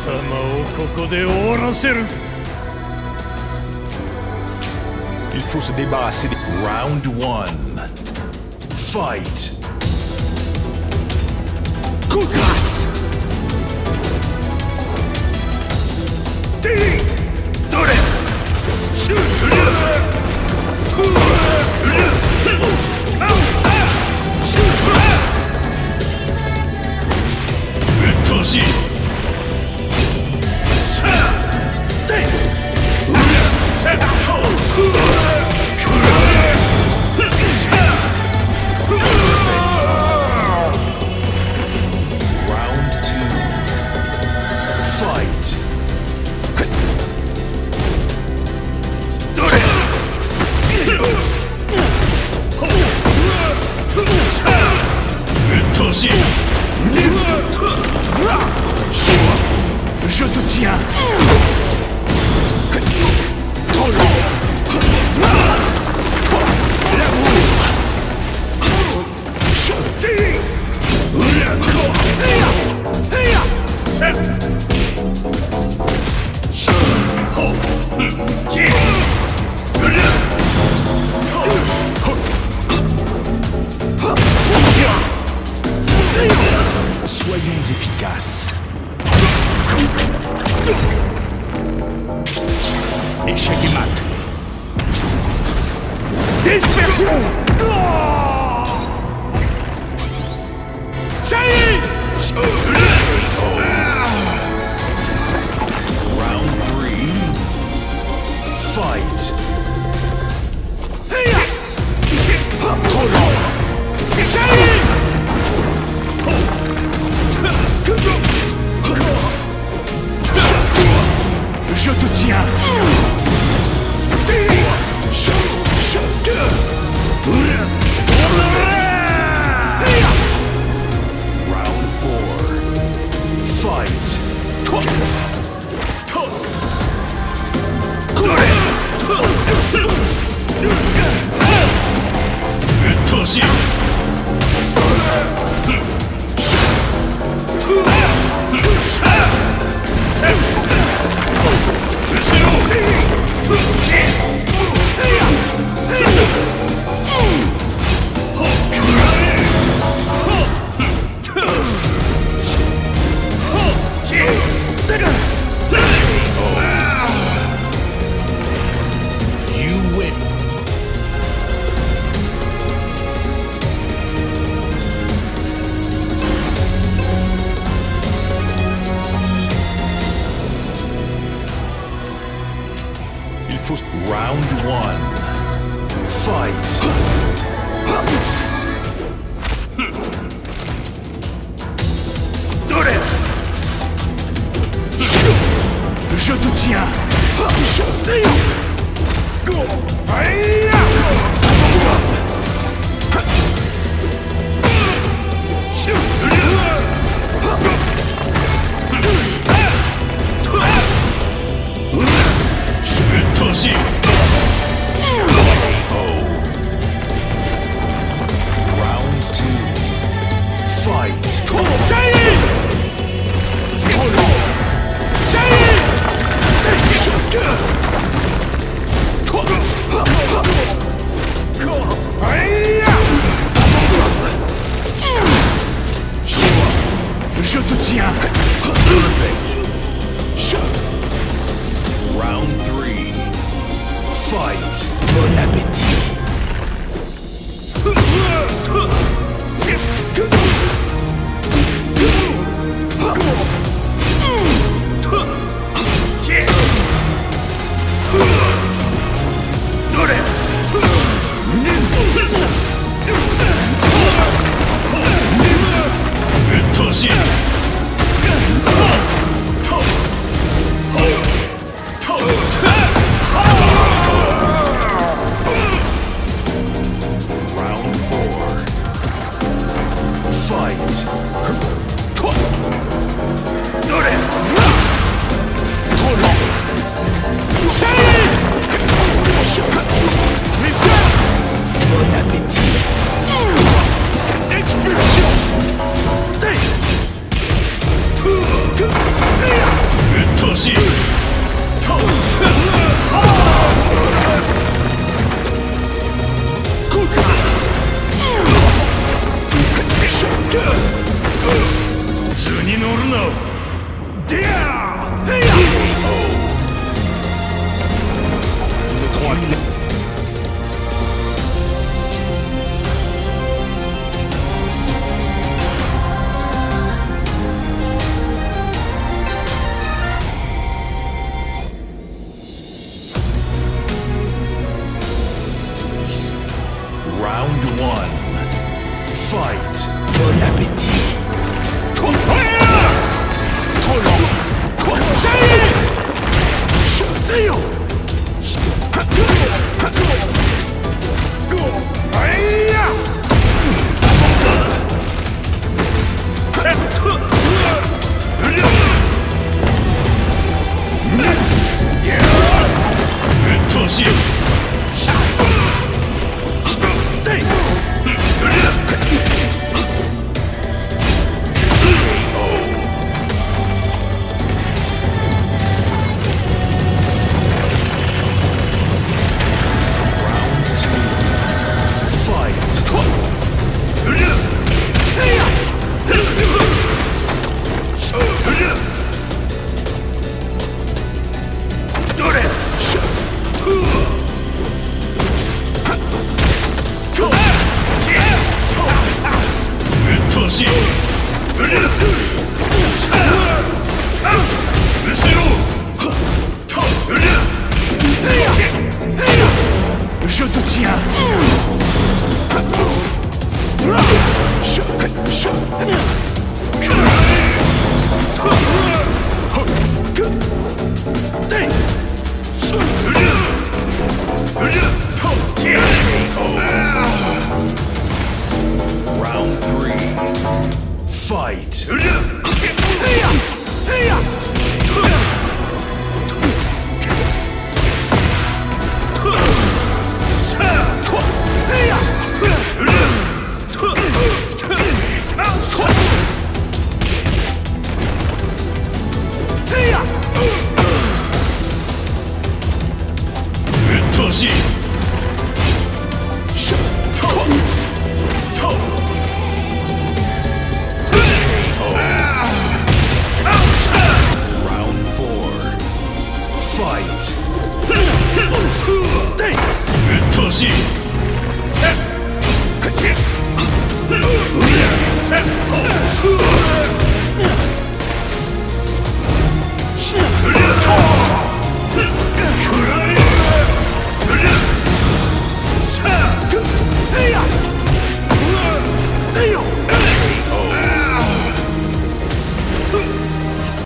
様をここで終わらせる Il faut se débarrasser des... Round 1. Fight. Coup Yeah. Et mat. Dispersion Round 1. Fight. Je te tiens. Round Records. Fight. Bon appétit. Contraire Colon Shoot! Chanteo Go. Aïe Beleza! 嘿呀，嘿呀，嘿呀！